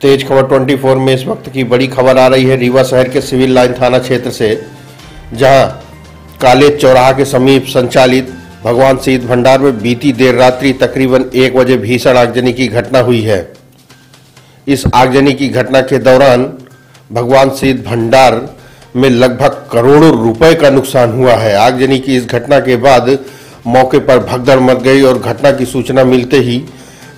तेज खबर 24 में इस वक्त की बड़ी खबर आ रही है रीवा शहर के सिविल लाइन थाना क्षेत्र से, जहाँ काले चौराहा के समीप संचालित भगवान शीत भंडार में बीती देर रात्रि तकरीबन एक बजे भीषण आगजनी की घटना हुई है। इस आगजनी की घटना के दौरान भगवान शीत भंडार में लगभग करोड़ों रुपए का नुकसान हुआ है। आगजनी की इस घटना के बाद मौके पर भगदड़ मच गई और घटना की सूचना मिलते ही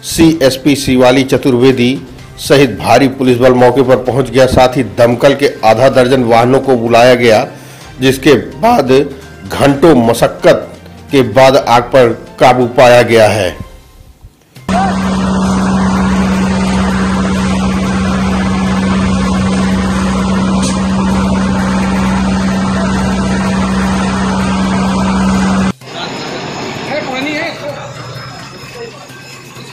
सी सीएसपी शिवाली चतुर्वेदी सहित भारी पुलिस बल मौके पर पहुँच गया। साथ ही दमकल के आधा दर्जन वाहनों को बुलाया गया, जिसके बाद घंटों मशक्कत के बाद आग पर काबू पाया गया है। पानी है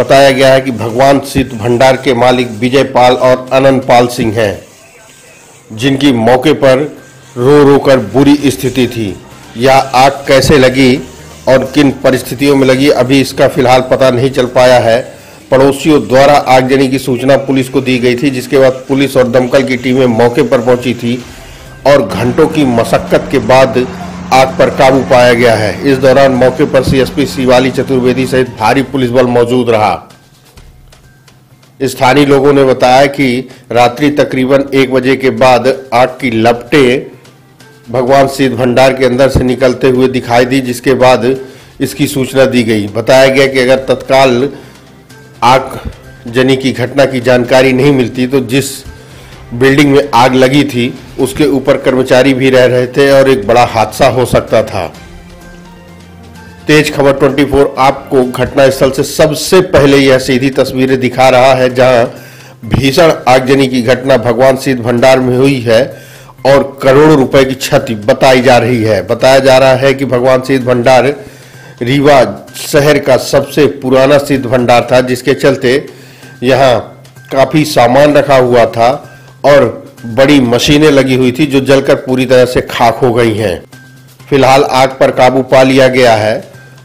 बताया गया है कि भगवान शीत भंडार के मालिक विजय पाल और अनंत पाल सिंह हैं, जिनकी मौके पर रो रो कर बुरी स्थिति थी। यह आग कैसे लगी और किन परिस्थितियों में लगी, अभी इसका फ़िलहाल पता नहीं चल पाया है। पड़ोसियों द्वारा आगजनी की सूचना पुलिस को दी गई थी, जिसके बाद पुलिस और दमकल की टीमें मौके पर पहुँची थी और घंटों की मशक्कत के बाद आग पर काबू पाया गया है। इस दौरान मौके पर सीएसपी शिवाली चतुर्वेदी सहित भारी पुलिस बल मौजूद रहा। स्थानीय लोगों ने बताया कि रात्रि तकरीबन एक बजे के बाद आग की लपटें भगवान शीत भंडार के अंदर से निकलते हुए दिखाई दी, जिसके बाद इसकी सूचना दी गई। बताया गया कि अगर तत्काल आग जनी की घटना की जानकारी नहीं मिलती तो जिस बिल्डिंग में आग लगी थी, उसके ऊपर कर्मचारी भी रह रहे थे और एक बड़ा हादसा हो सकता था। तेज खबर 24 आपको घटनास्थल से सबसे पहले यह सीधी तस्वीरें दिखा रहा है, जहाँ भीषण आगजनी की घटना भगवान शीत भंडार में हुई है और करोड़ों रुपए की क्षति बताई जा रही है। बताया जा रहा है कि भगवान शीत भंडार रीवा शहर का सबसे पुराना शीत भंडार था, जिसके चलते यहाँ काफ़ी सामान रखा हुआ था। और बड़ी मशीनें लगी हुई थी जो जलकर पूरी तरह से खाक हो गई हैं। फ़िलहाल आग पर काबू पा लिया गया है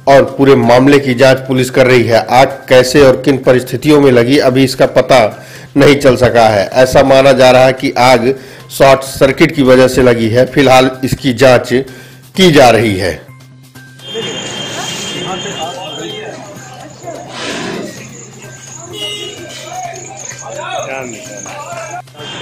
और पूरे मामले की जाँच पुलिस कर रही है। आग कैसे और किन परिस्थितियों में लगी, अभी इसका पता नहीं चल सका है। ऐसा माना जा रहा है कि आग शॉर्ट सर्किट की वजह से लगी है। फ़िलहाल इसकी जाँच की जा रही है।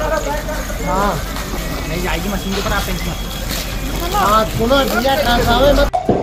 करो नहीं जाएगी मशीन के ऊपर आप टेंशन हाँ सुनो भैया मत